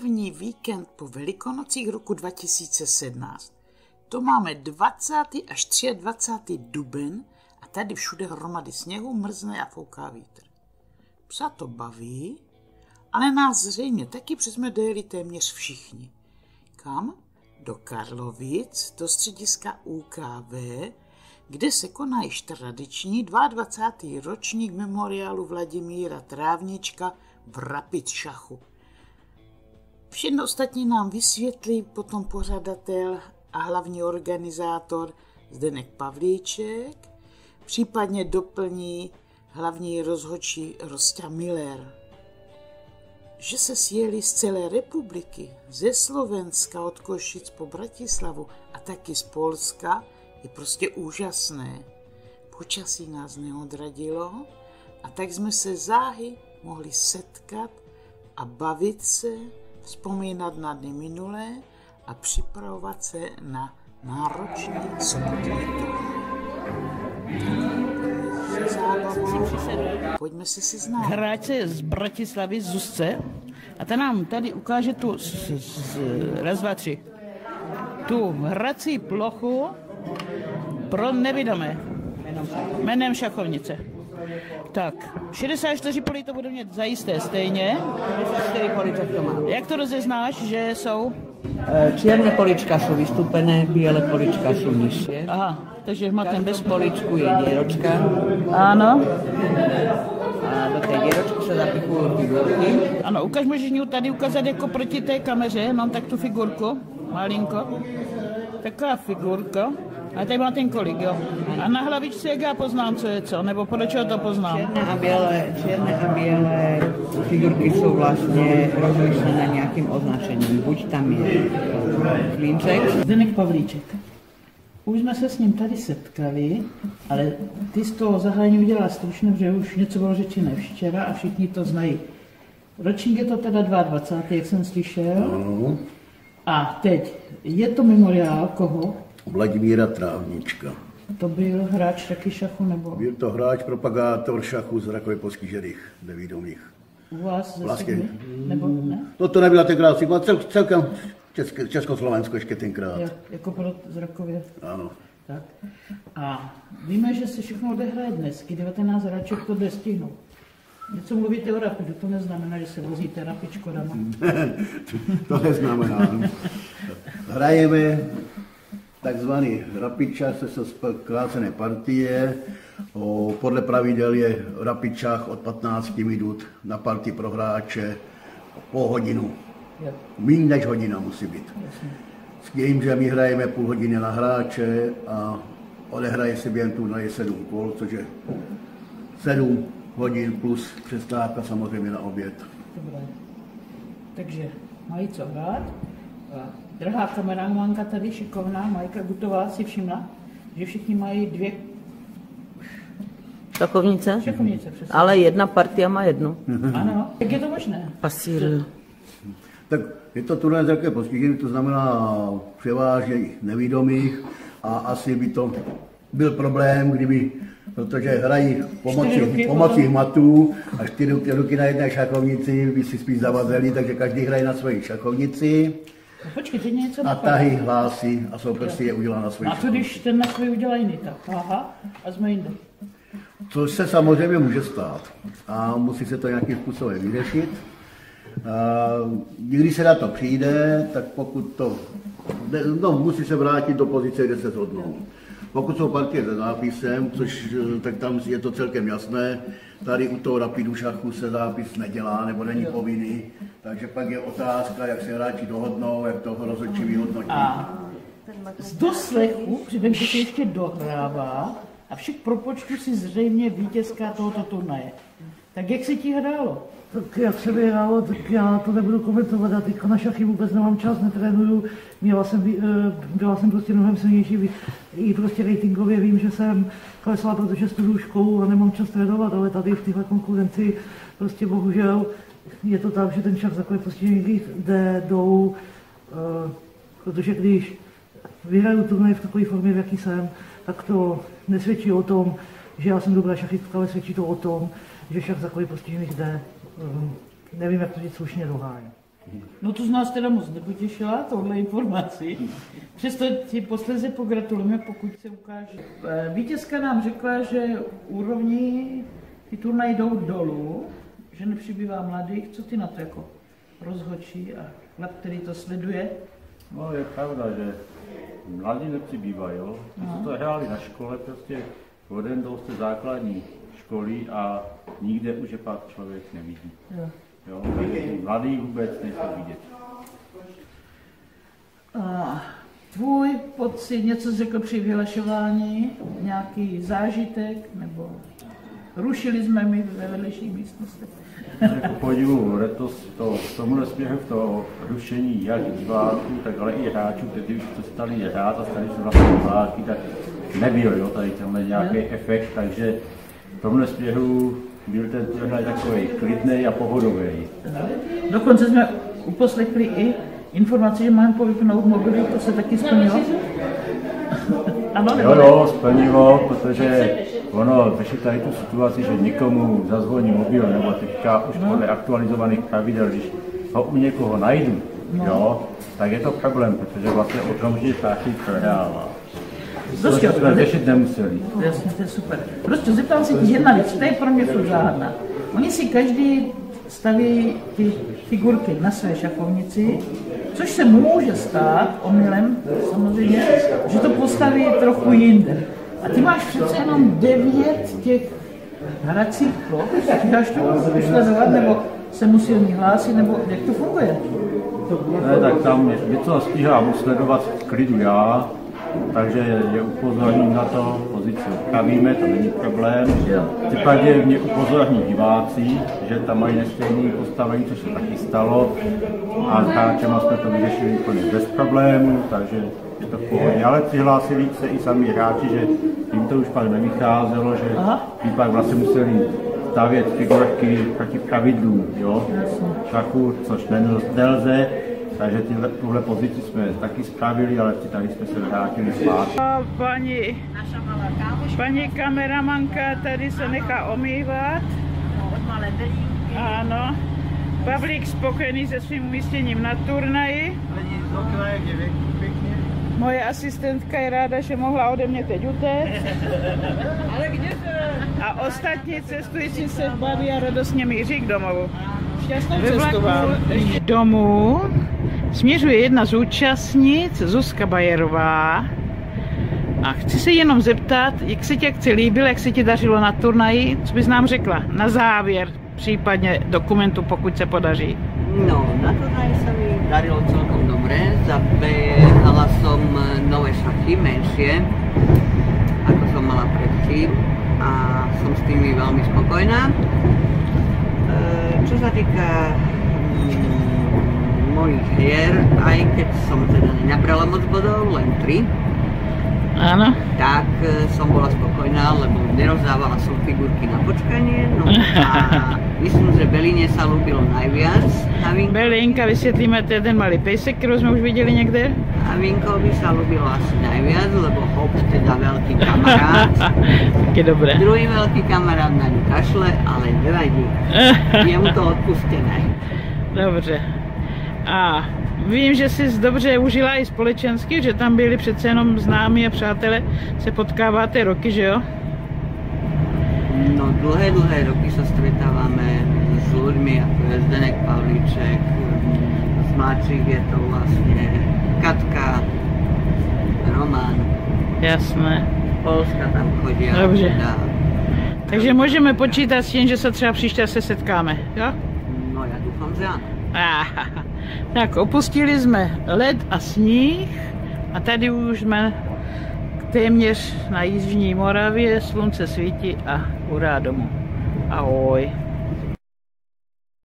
první víkend po Velikonocích roku 2017. To máme 20. až 23. duben a tady všude hromady sněhu, mrzne a fouká vítr. Psa to baví, ale nás zřejmě taky, jsme dojeli téměř všichni. Kam? Do Karlovic, do střediska UKV, kde se koná již tradiční 22. ročník memoriálu Vladimíra Trávnička v Rapid šachu. Všechno ostatní nám vysvětlí potom pořadatel a hlavní organizátor Zdenek Pavlíček, případně doplní hlavní rozhodčí Rostě Miller. Že se sjeli z celé republiky, ze Slovenska od Košic po Bratislavu a taky z Polska, je prostě úžasné. Počasí nás neodradilo a tak jsme se záhy mohli setkat a bavit se, vzpomínat na dny minulé a připravovat se na náročný sobotní Pojďme se seznámit. Hráče z Bratislavy, Zuzce, a ta nám tady ukáže tu z, z, raz, dva, tři. Tu hrací plochu pro nevidomé. Jménem šachovnice. Tak, 64 polí to bude mít zajisté stejně. 64 poliček to má. Jak to rozeznáš, že jsou? E, Čierne polička sú vystúpené, biele polička sú nižšie. Aha, takže má ten bez poličku je dieročka Ano, a do tej dieročky sa zapichujú figurky. ano, ukaž můžeš mi tady ukázat jako proti té kameře, mám tak tu figurku, malinko. Taková figurka. A tady má ten kolik, jo. A na hlavičce jak já poznám, co je co, nebo podle čeho to poznám. Čierne a biele, čierne a biele figurky sú vlastne rozlišené nejakým označením. Buď tam je klinček, Zdenek Pavlíček. Už jsme se s ním tady setkali, ale ty z toho zahájení udělala stručně, protože už něco bylo řečené včera a všichni to znají. Ročník je to teda 22, jak jsem slyšel. Ano, A teď, je to memoriál koho? Vladimíra Trávnička. To byl hráč taky šachu nebo Byl to hráč, propagátor šachu z Rakově polských nevídomých. u vás ze Vlastně. Nebo ne? No to nebyla tenkrát Sigma, cel, celkem České, Československo ještě tenkrát. Jo, jako pro zrakově. Ano. Tak. A víme, že se všechno odehraje dnes, 19 hráček to jde stihnout. Něco mluvíte o rapidu, to neznamená, že se vozíte rapičkodama. to neznamená. Hrajeme takzvaný rapičák, se jsou zkrácené partie. O, podle pravidel je rapičák od 15 minut na partii pro hráče po hodinu. Méně než hodina musí být. S tím, že my hrajeme půl hodiny na hráče a odehraje se během turnaje sedm kol, což je sedm hodin plus přestávka samozřejmě na oběd. Dobré. Takže mají co hrát. Drahá kameramanka tady, šikovná, Majka Gutová si všimla, že všichni mají dvě Šachovnice? šachovnice přesně. Ale jedna partia má jednu. Ano, jak je to možné? Pasír. Tak je to turnaj z jaké postižení, to znamená převážně nevídomých a asi by to byl problém, kdyby, protože hrají pomocí, pomocí hmatů a čtyři ruky, ruky na jedné šachovnici by si spíš zavazeli, takže každý hraje na svoji šachovnici No, počkej, teď něco a napadá. tahy hlásí a soupeř si je udělá na svoji A co když ten na svůj udělá jiný tak? Aha, a jsme jinde. Což se samozřejmě může stát a musí se to nějakým způsobem vyřešit. Když se na to přijde, tak pokud to, no, musí se vrátit do pozice, kde se shodnou. Pokud jsou partie se zápisem, což eh, tak tam je to celkem jasné, tady u toho rapidu šachu se zápis nedělá nebo není povinný, takže pak je otázka, jak se hráči dohodnou, jak toho rozhodčí vyhodnotí. A z doslechu, přitom že se ještě dohrává, a však propočtu si zřejmě vítězka tohoto turnaje. Tak jak se ti hrálo? Tak jak se vyhrálo, tak já to nebudu komentovat, já teďka na šachy vůbec nemám čas, netrénuju, měla jsem, eh, byla jsem prostě mnohem silnější, i prostě ratingově vím, že jsem klesla, protože studuju školu a nemám čas trénovat, ale tady v téhle konkurenci prostě bohužel je to tak, že ten šach takový prostě někdy jde dolů, eh, protože když vyhraju turnaj v takové formě, v jaký jsem, tak to nesvědčí o tom, že já jsem dobrá šachistka, ale svědčí to o tom, že šach za takový postižených jde. Um, nevím, jak to říct slušně do háje. No to z nás teda moc nepotěšila, tohle informaci. Přesto ti posledně pogratulujeme, pokud se ukáže. Eh, Vítězka nám řekla, že úrovni ty turnaje jdou dolů, že nepřibývá mladých. Co ty na to jako rozhočí a chlap, který to sleduje? No je pravda, že mladí nepřibývají, jo. My jsme to hráli na škole, prostě jeden jdou z té základní školy a nikde už je pak člověk nevidí. Jo. Mladí vůbec nejsou vidět. A tvůj pocit, něco řekl při vyhlašování, nějaký zážitek, nebo rušili jsme my ve vedlejších místnostech. Jako podivu letos to, tomuhle směru to rušení jak diváků, tak ale i hráčů, kteří už přestali hrát a stali se vlastně diváky, tak nebyl jo, tady tenhle nějaký efekt, takže v tomhle směru byl ten turnaj takový klidný a pohodový. Dokonce jsme uposlechli i informaci, že máme povypnout mobily, to se taky splnilo. ano, Jo, jo, splnilo, protože ono řešit tady tu situaci, že nikomu zazvoní mobil, nebo teďka už podle aktualizovaných pravidel, když ho u někoho najdu, jo, tak je to problém, protože vlastně okamžitě práci prohrává. Prostě, To jsme řešit nemuseli. Jasně, to je super. Prostě zeptám se ti jedna věc, to je pro mě furt záhadná. Oni si každý staví ty figurky na své šachovnici, což se může stát omylem, samozřejmě, že to postaví trochu jinde. A ty máš přece jenom devět těch hracích ploch, stíháš to usledovat, nebo se musí o ní hlásit, nebo jak to funguje? Ne, tak tam něco stíhám sledovat v klidu já, takže je upozorním na to, pozici upravíme, to není problém. V případě mě upozorní diváci, že tam mají nestejný postavení, což se taky stalo. A s hráčema jsme to vyřešili úplně bez problémů, takže je to v pohodě. Ale přihlásili se i sami hráči, že jim to už pak nevycházelo, že pak vlastně museli stavět figurky proti pravidlům, jo, šachu, což nel- nelze. Takže tyhle, tuhle pozici jsme taky spravili, ale tady jsme se vrátili zpátky. Paní, paní kameramanka tady se nechá omývat. Ano. Pavlík spokojený se svým umístěním na turnaji. Moje asistentka je ráda, že mohla ode mě teď utéct. A ostatní cestující se baví a radostně míří k domovu. Šťastnou cestu vám. Domů směřuje jedna z účastnic, Zuzka Bajerová. A chci se jenom zeptat, jak se ti akce líbil, jak se ti dařilo na turnaji, co bys nám řekla na závěr, případně dokumentu, pokud se podaří. No, na turnaji sa mi darilo celkom dobre. Zabehala som nové šachy, menšie, ako som mala predtým a som s tými veľmi spokojná. E, Čo sa týka mm, mojich hier, aj keď som teda nenabrala moc bodov, len 3, Áno. tak e, som bola spokojná, lebo nerozdávala som figurky na počkanie. No a myslím, že Beline sa ľúbilo najviac. A, Vin- Belinka, vysvětlíme, to je ten malý pejsek, kterou jsme už viděli někde. a Vinkovi sa ľúbilo asi najviac, lebo Hop teda veľký kamarát. Taky dobré. Druhý veľký kamarát na ňu kašle, ale nevadí. Je mu to odpustené. Dobře. A vím, že jsi dobře užila i společensky, že tam byli přece jenom známí a přátelé, se potkáváte roky, že jo? No dlhé, dlhé roky sa stretávame s ľuďmi, ako je Zdenek Pavlíček, z mladších je to vlastne Katka, Roman, Jasné. Polska tam chodia. Dobře. Teda, Takže můžeme počítat s tím, že se třeba příště se setkáme, jo? no ja dúfam, že áno. Ah, tak opustili jsme led a sníh a tady už jsme téměř na Jižní Moravě, slunce svítí a hurá domů. Ahoj.